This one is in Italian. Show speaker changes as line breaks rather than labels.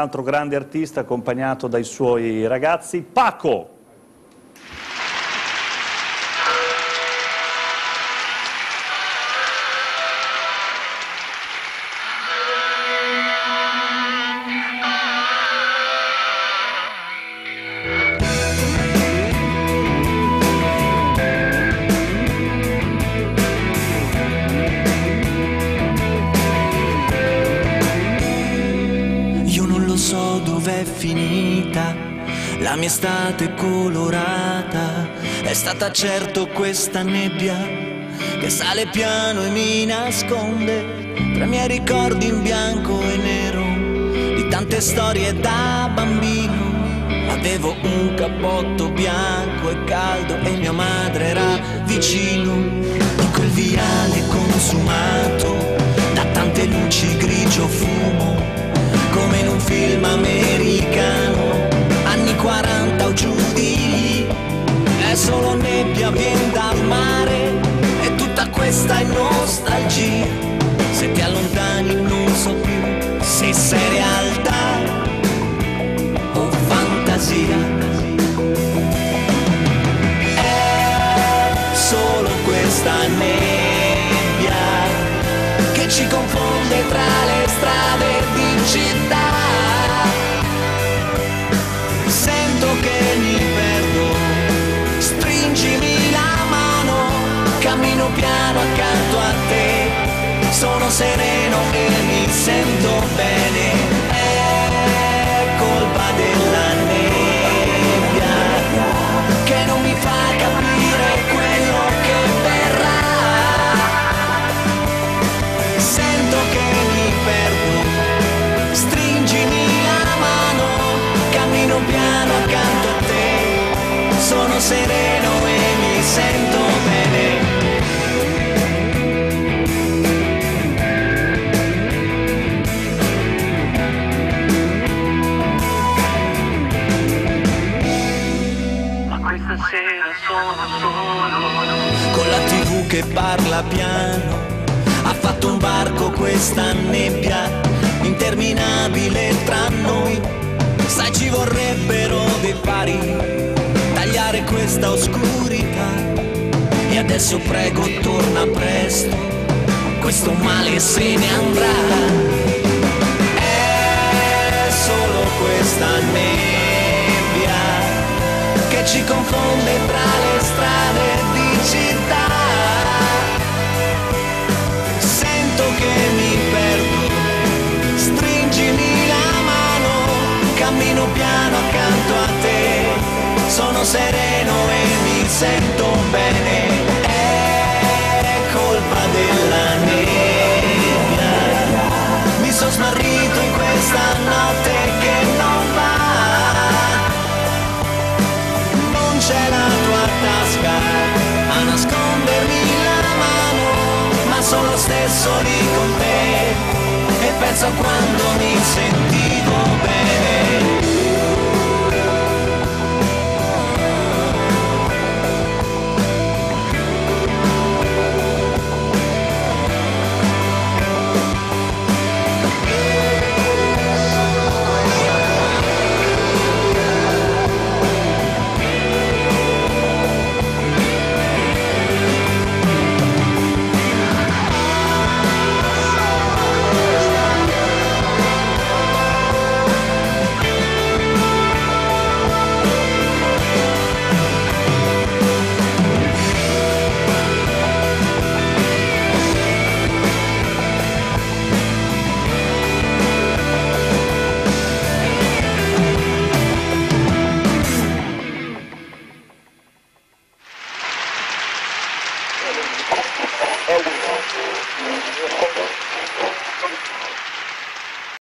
Altro grande artista accompagnato dai suoi ragazzi, Paco.
Finita la mia estate colorata. È stata certo questa nebbia che sale piano e mi nasconde tra i miei ricordi in bianco e nero di tante storie da bambino. Avevo un cappotto bianco e caldo e mia madre era vicino di quel viale consumato da tante luci grigio fumo ci confonde tra le strade di città. Sento che mi perdo, stringimi la mano, cammino piano accanto a te, sono sereno e mi sento bene. Con la tv che parla piano. Ha fatto un varco questa nebbia interminabile tra noi. Sai, ci vorrebbero dei pari, tagliare questa oscurità. E adesso prego, torna presto, questo male se ne andrà. Solo questa nebbia che ci confonde tra le strade di città. Sento che mi perdo, stringimi la mano, cammino piano accanto a te, sono sereno e mi sento bene. Sono lo stesso lì con te e penso a quando mi sentivo Thank.